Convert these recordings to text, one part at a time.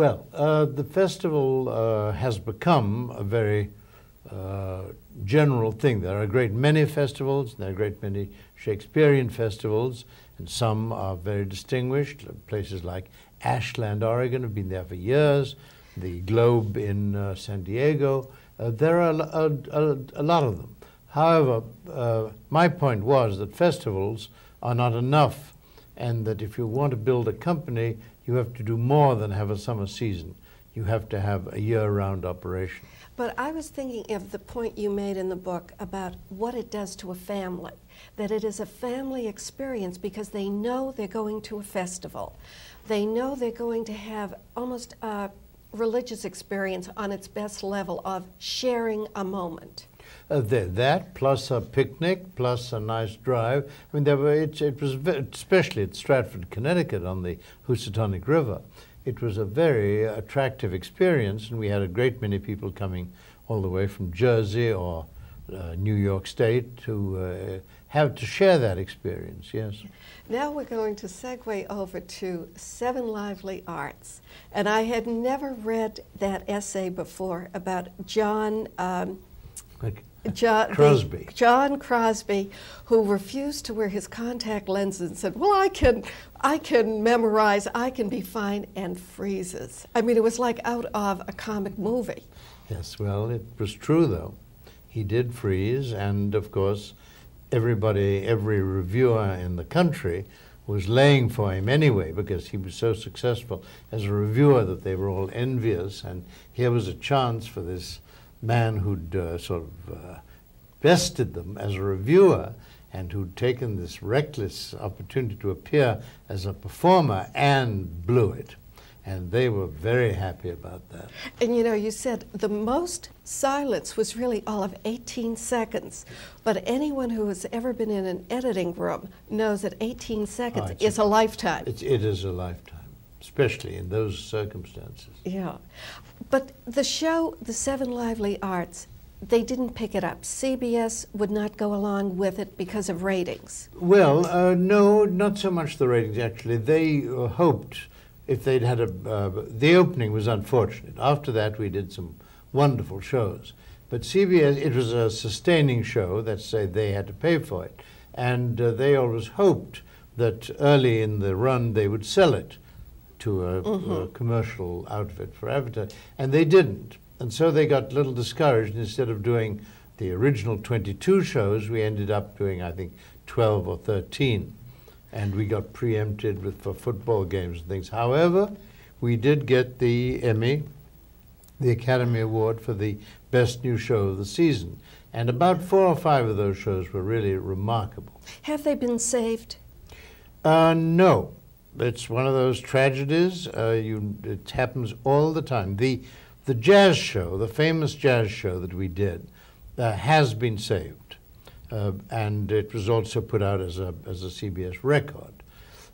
Well, uh, the festival uh, has become a very uh, general thing. There are a great many festivals, there are a great many Shakespearean festivals, and some are very distinguished. Places like Ashland, Oregon, have been there for years. The Globe in uh, San Diego. Uh, there are a, a, a, lot of them. However, uh, my point was that festivals are not enough, and that if you want to build a company, you have to do more than have a summer season. You have to have a year-round operation. But I was thinking of the point you made in the book about what it does to a family, that it is a family experience because they know they're going to a festival. They know they're going to have almost a religious experience on its best level of sharing a moment. Uh, that plus a picnic plus a nice drive. I mean, there were, it, it was especially at Stratford, Connecticut, on the Housatonic River. It was a very attractive experience, and we had a great many people coming all the way from Jersey or uh, New York State to uh, have to share that experience. Yes. Now we're going to segue over to Seven Lively Arts, and I had never read that essay before about John. Um, John Crosby. John Crosby, who refused to wear his contact lenses and said, "Well, I can, I can memorize. I can be fine," and freezes. I mean, it was like out of a comic movie. Yes, well, it was true though. He did freeze, and of course, everybody, every reviewer in the country was laying for him anyway because he was so successful as a reviewer that they were all envious, and here was a chance for this man who'd uh, sort of uh, bested them as a reviewer and who'd taken this reckless opportunity to appear as a performer and blew it. And they were very happy about that. And you know, you said the most silence was really all of 18 seconds. But anyone who has ever been in an editing room knows that 18 seconds oh, is a, a lifetime. It is a lifetime especially in those circumstances. Yeah. But the show, The Seven Lively Arts, they didn't pick it up. CBS would not go along with it because of ratings. Well, uh, no, not so much the ratings, actually. They uh, hoped if they'd had a. Uh, the opening was unfortunate. After that, we did some wonderful shows. But CBS, it was a sustaining show, that's say they had to pay for it. And uh, they always hoped that early in the run they would sell it to a, mm-hmm. a commercial outfit for advertising, and they didn't. And so they got a little discouraged. Instead of doing the original 22 shows, we ended up doing, I think, 12 or 13. And we got preempted with, for football games and things. However, we did get the Emmy, the Academy Award for the Best New Show of the Season. And about four or five of those shows were really remarkable. Have they been saved? Uh, no it's one of those tragedies. Uh, you, it happens all the time. The, the jazz show, the famous jazz show that we did, uh, has been saved. Uh, and it was also put out as a, as a CBS record.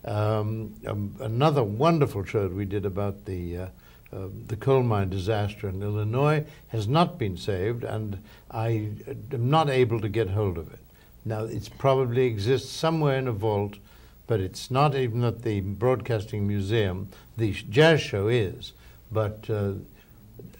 Um, um, another wonderful show that we did about the, uh, uh, the coal mine disaster in Illinois has not been saved, and I am not able to get hold of it. Now, it probably exists somewhere in a vault but it's not even at the Broadcasting Museum. The jazz show is, but uh,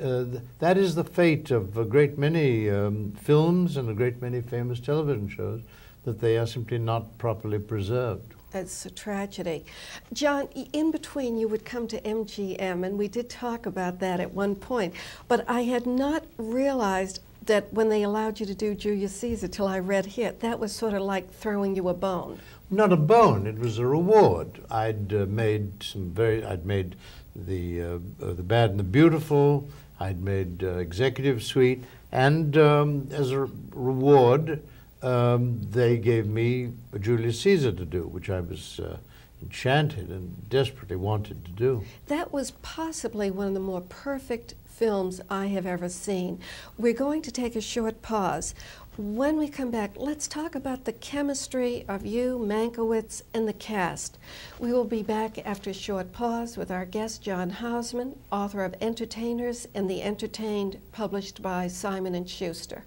uh, that is the fate of a great many um, films and a great many famous television shows that they are simply not properly preserved. It's a tragedy. John, in between, you would come to MGM, and we did talk about that at one point, but I had not realized that when they allowed you to do Julius Caesar till I read Hit, that was sort of like throwing you a bone. Not a bone. It was a reward. I'd uh, made some very. I'd made the uh, uh, the Bad and the Beautiful. I'd made uh, Executive Suite, and um, as a reward, um, they gave me a Julius Caesar to do, which I was uh, enchanted and desperately wanted to do. That was possibly one of the more perfect films I have ever seen. We're going to take a short pause. When we come back, let's talk about the chemistry of you, Mankiewicz, and the cast. We will be back after a short pause with our guest, John Houseman, author of Entertainers and the Entertained, published by Simon & Schuster.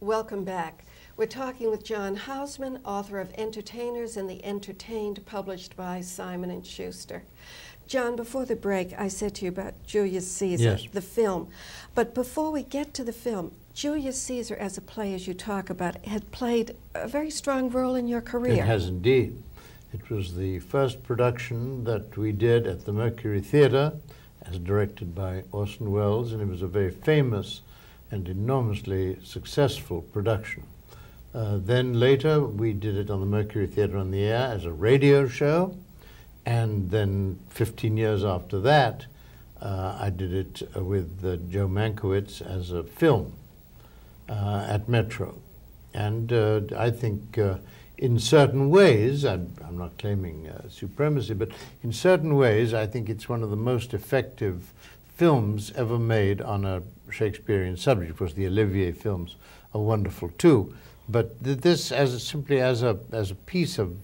Welcome back. We're talking with John Houseman, author of Entertainers and the Entertained, published by Simon & Schuster. John, before the break, I said to you about Julius Caesar, Yes. the film. But before we get to the film, Julius Caesar, as a play, as you talk about, had played a very strong role in your career. It has indeed. It was the first production that we did at the Mercury Theatre, as directed by Orson Welles, and it was a very famous and enormously successful production. Uh, then later, we did it on the Mercury Theatre on the Air as a radio show, and then 15 years after that, uh, I did it with uh, Joe Mankiewicz as a film uh, at Metro. And uh, I think uh, in certain ways, I'm, I'm not claiming uh, supremacy, but in certain ways, I think it's one of the most effective films ever made on a Shakespearean subject. Of course, the Olivier films are wonderful too, but th- this, as simply as a as a piece of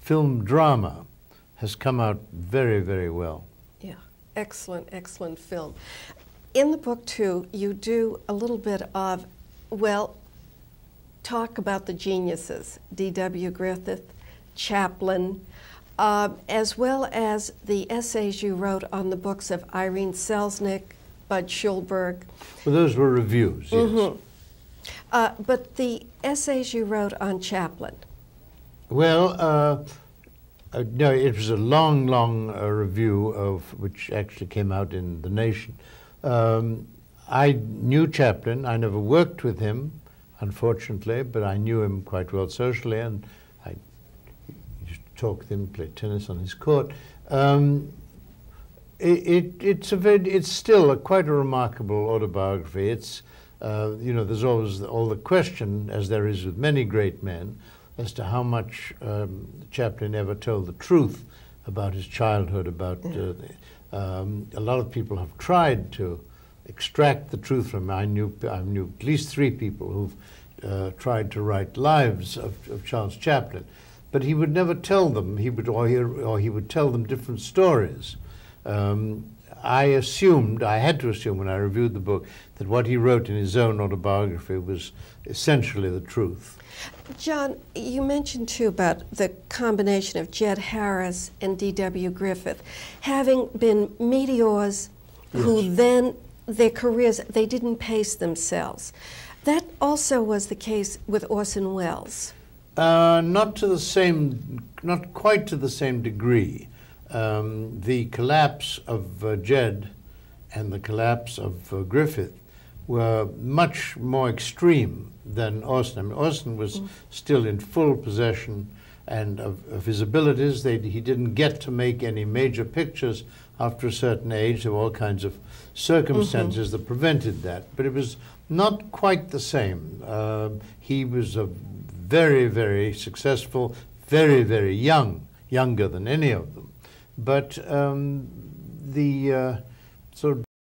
film drama, has come out very, very well. Yeah, excellent, excellent film. In the book, too, you do a little bit of, well, talk about the geniuses D.W. Griffith, Chaplin, uh, as well as the essays you wrote on the books of Irene Selznick, Budd Schulberg. Well, those were reviews, yes. Mm-hmm. Uh, but the essays you wrote on Chaplin, Well, uh, uh, no, it was a long, long uh, review of which actually came out in the Nation. Um, I knew Chaplin. I never worked with him, unfortunately, but I knew him quite well socially, and I used to talk with him, play tennis on his court. Um, it, it, it's a very, it's still a, quite a remarkable autobiography. It's, uh, you know, there's always all the question, as there is with many great men, as to how much um, Chaplin ever told the truth about his childhood. About uh, um, a lot of people have tried to extract the truth from him. I knew I knew at least three people who've uh, tried to write lives of, of Charles Chaplin, but he would never tell them. He would or he, or he would tell them different stories. Um, I assumed, I had to assume when I reviewed the book, that what he wrote in his own autobiography was essentially the truth. John, you mentioned too about the combination of Jed Harris and D.W. Griffith having been meteors who then their careers they didn't pace themselves. That also was the case with Orson Welles. Uh, not to the same, not quite to the same degree. Um, the collapse of uh, Jed and the collapse of uh, Griffith were much more extreme than Orson. I mean, Orson was still in full possession and of, of his abilities. They, he didn't get to make any major pictures after a certain age. There were all kinds of circumstances that prevented that. But it was not quite the same. Um he was a very, very successful, very, very young, younger than any of them. But um, the uh, sort of